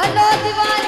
बनो दीवान।